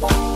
Bye.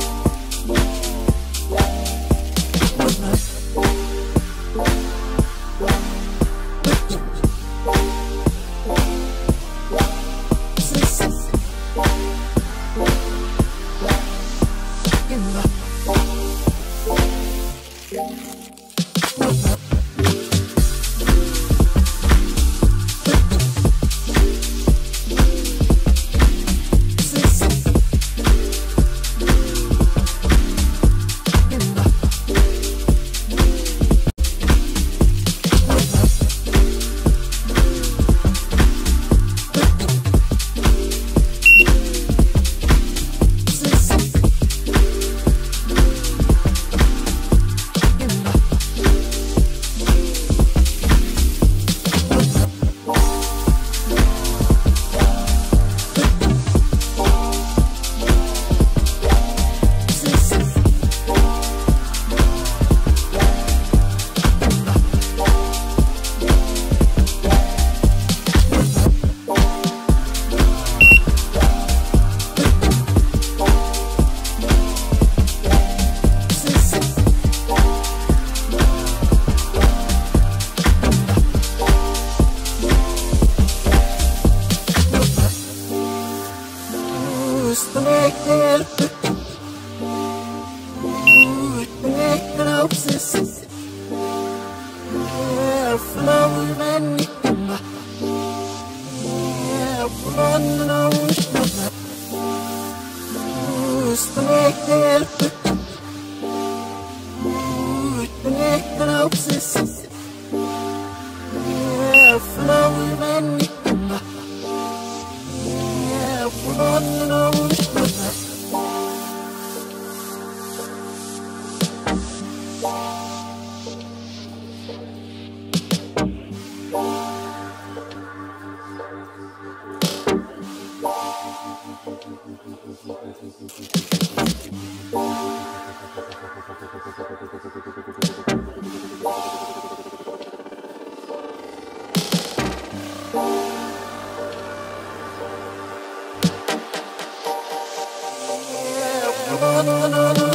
no, no, no, no.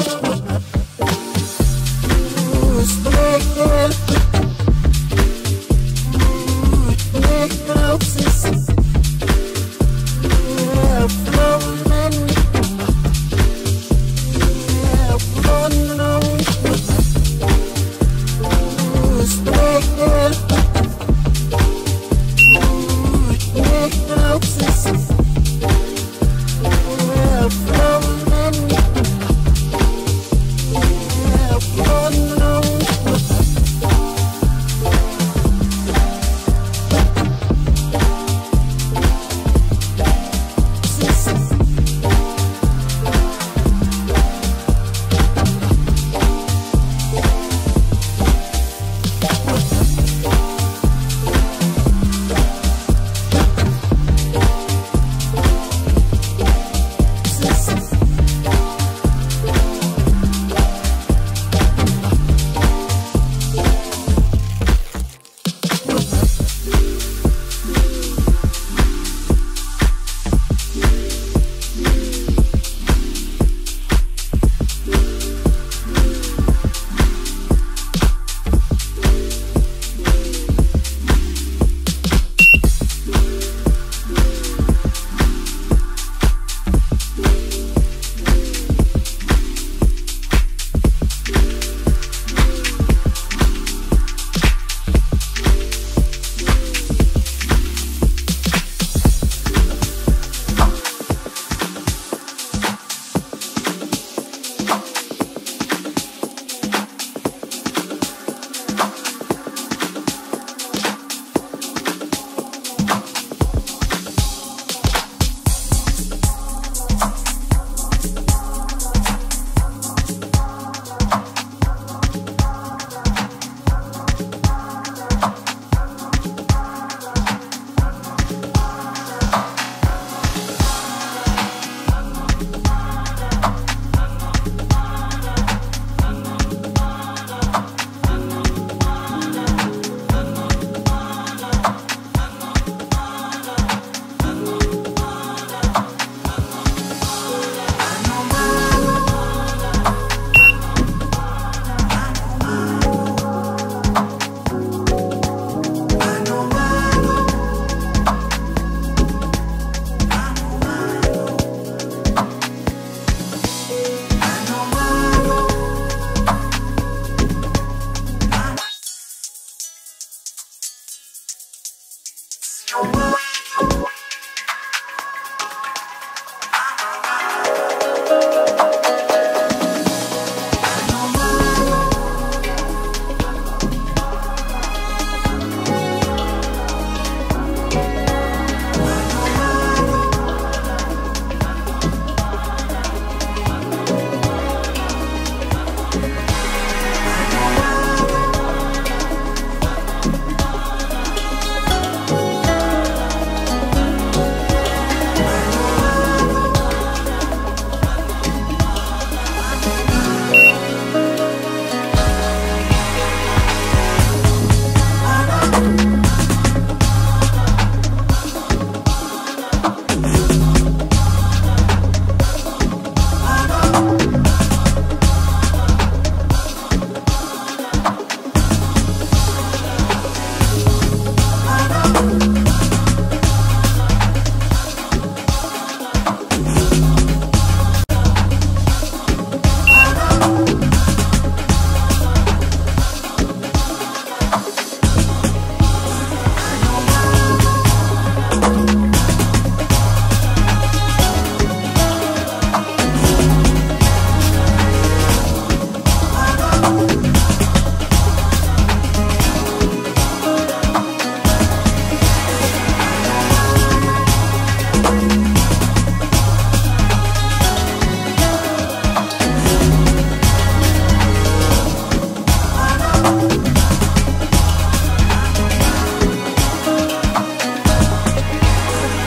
Bye.